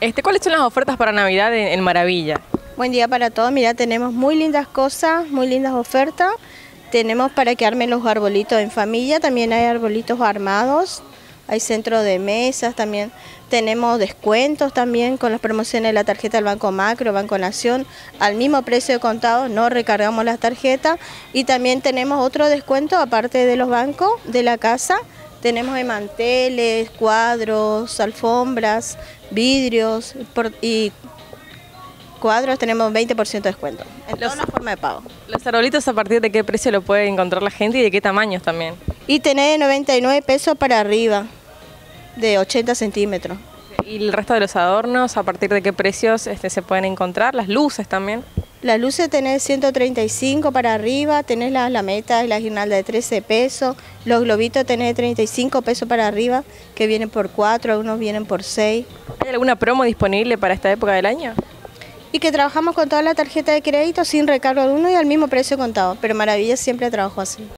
Este, ¿Cuáles son las ofertas para Navidad en, Maravilla? Buen día para todos, mira, tenemos muy lindas cosas, muy lindas ofertas. Tenemos para que armen los arbolitos en familia, también hay arbolitos armados, hay centro de mesas también. Tenemos descuentos también con las promociones de la tarjeta del Banco Macro, Banco Nación, al mismo precio de contado, no recargamos las tarjetas. Y también tenemos otro descuento, aparte de los bancos, de la casa, tenemos manteles, cuadros, alfombras, vidrios y cuadros tenemos 20% de descuento. En toda forma de pago. ¿Los arbolitos a partir de qué precio lo puede encontrar la gente y de qué tamaños también? Y tenés 99 pesos para arriba, de 80 centímetros. ¿Y el resto de los adornos a partir de qué precios este, se pueden encontrar? ¿Las luces también? Las luces tenés 135 para arriba, tenés las lametas y la guirnalda de 13 pesos, los globitos tenés 35 pesos para arriba, que vienen por 4, algunos vienen por 6. ¿Hay alguna promo disponible para esta época del año? y que trabajamos con toda la tarjeta de crédito sin recargo alguno y al mismo precio contado, pero Maravilla siempre trabajó así.